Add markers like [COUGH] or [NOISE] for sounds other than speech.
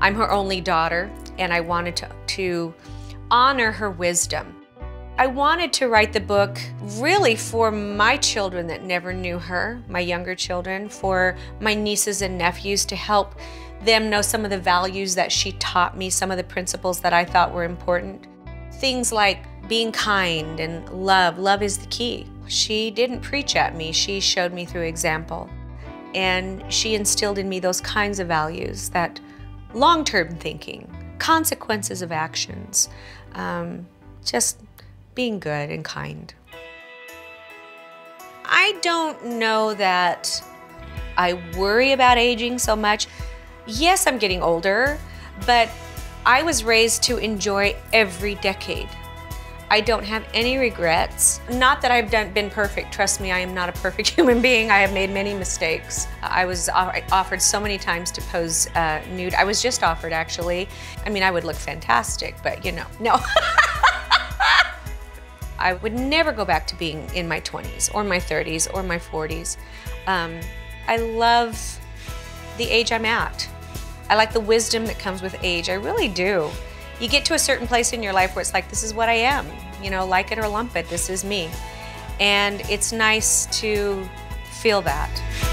I'm her only daughter, and I wanted to, to honor her wisdom. I wanted to write the book really for my children that never knew her, my younger children, for my nieces and nephews to help them know some of the values that she taught me, some of the principles that I thought were important. Things like being kind and love. Love is the key. She didn't preach at me, she showed me through example. And she instilled in me those kinds of values that long term thinking, consequences of actions, um, just being good and kind. I don't know that I worry about aging so much. Yes, I'm getting older, but I was raised to enjoy every decade. I don't have any regrets. Not that I've done, been perfect. Trust me, I am not a perfect [LAUGHS] human being. I have made many mistakes. I was offered so many times to pose uh, nude. I was just offered, actually. I mean, I would look fantastic, but you know, no. [LAUGHS] I would never go back to being in my 20s or my 30s or my 40s. Um, I love the age I'm at. I like the wisdom that comes with age. I really do. You get to a certain place in your life where it's like, this is what I am. You know, like it or lump it, this is me. And it's nice to feel that.